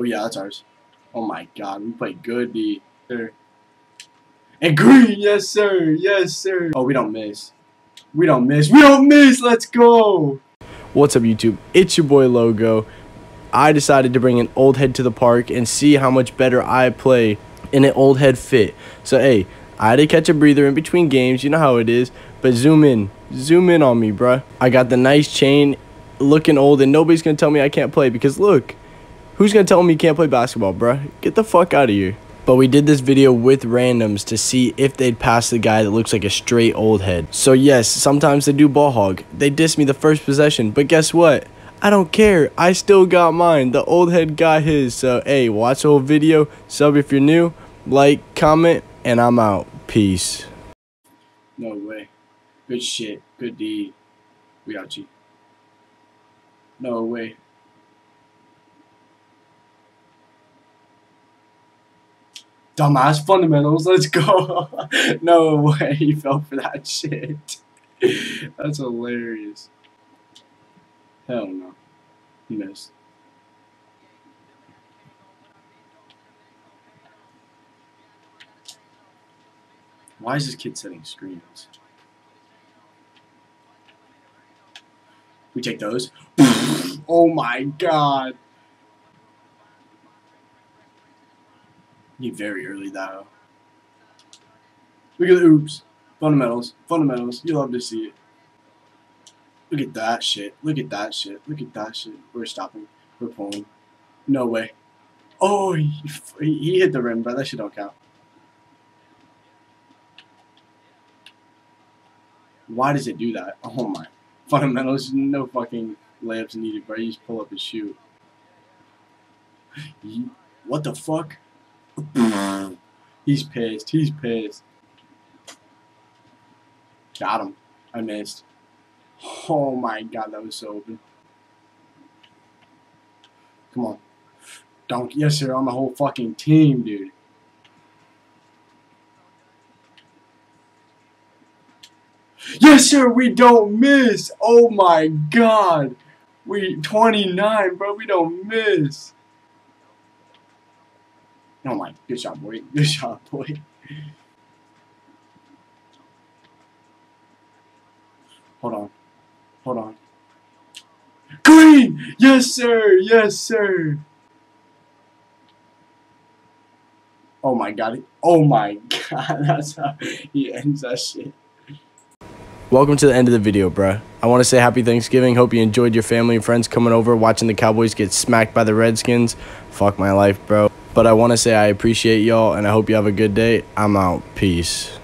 Oh yeah, that's ours. Oh my god, we play good, D. Sir. And green, yes sir, yes sir. Oh, we don't miss. We don't miss. We don't miss. Let's go. What's up, YouTube? It's your boy Logo. I decided to bring an old head to the park and see how much better I play in an old head fit. So, hey, I had to catch a breather in between games. You know how it is. But zoom in. Zoom in on me, bruh. I got the nice chain looking old, and nobody's going to tell me I can't play because look, who's to tell me you can't play basketball, bruh? Get the fuck out of here. But we did this video with randoms to see if they'd pass the guy that looks like a straight old head. So yes, sometimes they do ball hog. They diss me the first possession, but guess what? I don't care. I still got mine. The old head got his. So hey, watch the whole video. Sub if you're new. Like, comment, and I'm out. Peace. No way. Good shit. Good D. We you. No way. Dumbass fundamentals, let's go. no way he fell for that shit. That's hilarious. Hell no. He missed. Why is this kid setting screens? We take those. oh my god. You very early though. Look at the oops. Fundamentals. Fundamentals. You love to see it. Look at that shit. Look at that shit. Look at that shit. We're stopping. We're pulling. No way. Oh, he, he hit the rim, but that shit don't count. Why does it do that? Oh my. Fundamentals, no fucking layups needed, bro. You just pull up and shoot. What the fuck? He's pissed. He's pissed. Got him. I missed. Oh my god, that was so open. Come on. Dunk. Yes, sir. On the whole fucking team, dude. Yes, sir. We don't miss. Oh my god. We 29, bro. We don't miss. Oh my, good job, boy. Good job, boy. Hold on. Hold on. Green! Yes, sir! Yes, sir! Oh my god. Oh my god. That's how he ends that shit. Welcome to the end of the video, bruh. I want to say happy Thanksgiving. Hope you enjoyed your family and friends coming over, watching the Cowboys get smacked by the Redskins. Fuck my life, bro. But I want to say I appreciate y'all and I hope you have a good day. I'm out. Peace.